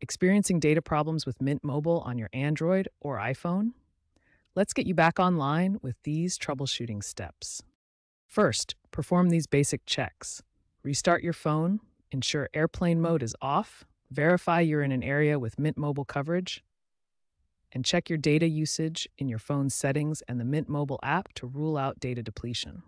Experiencing data problems with Mint Mobile on your Android or iPhone? Let's get you back online with these troubleshooting steps. First, perform these basic checks. Restart your phone, ensure airplane mode is off, verify you're in an area with Mint Mobile coverage, and check your data usage in your phone's settings and the Mint Mobile app to rule out data depletion.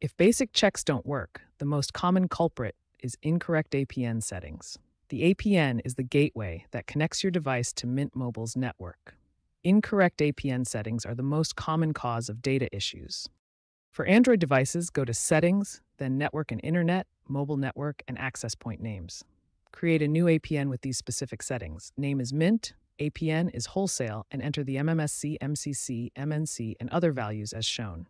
If basic checks don't work, the most common culprit is incorrect APN settings. The APN is the gateway that connects your device to Mint Mobile's network. Incorrect APN settings are the most common cause of data issues. For Android devices, go to Settings, then Network and Internet, Mobile Network, and Access Point names. Create a new APN with these specific settings. Name is Mint, APN is wholesale, and enter the MMSC, MCC, MNC, and other values as shown.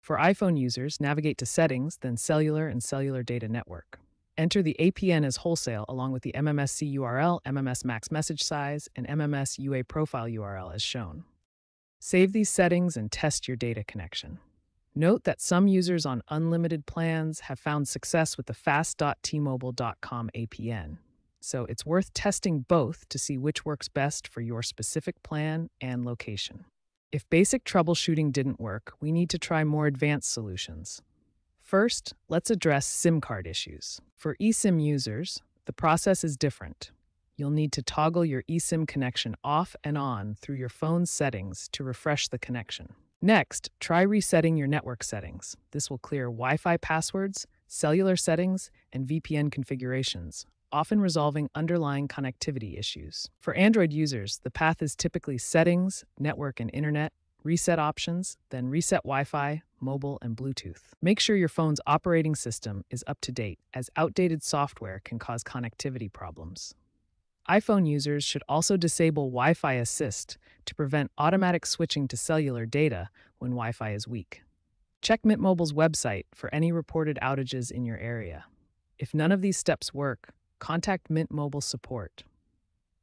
For iPhone users, navigate to Settings, then Cellular and Cellular Data Network. Enter the APN as wholesale along with the MMSC URL, MMS max message size, and MMS UA profile URL as shown. Save these settings and test your data connection. Note that some users on unlimited plans have found success with the fast.tmobile.com APN, so it's worth testing both to see which works best for your specific plan and location. If basic troubleshooting didn't work, we need to try more advanced solutions. First, let's address SIM card issues. For eSIM users, the process is different. You'll need to toggle your eSIM connection off and on through your phone's settings to refresh the connection. Next, try resetting your network settings. This will clear Wi Fi passwords, cellular settings, and VPN configurations, often resolving underlying connectivity issues. For Android users, the path is typically Settings, Network and Internet, Reset Options, then Reset Wi Fi, Mobile, and Bluetooth. Make sure your phone's operating system is up to date, as outdated software can cause connectivity problems iPhone users should also disable Wi Fi Assist to prevent automatic switching to cellular data when Wi Fi is weak. Check Mint Mobile's website for any reported outages in your area. If none of these steps work, contact Mint Mobile support.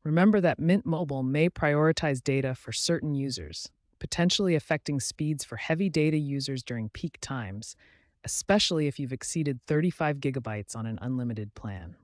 Remember that Mint Mobile may prioritize data for certain users, potentially affecting speeds for heavy data users during peak times, especially if you've exceeded 35 gigabytes on an unlimited plan.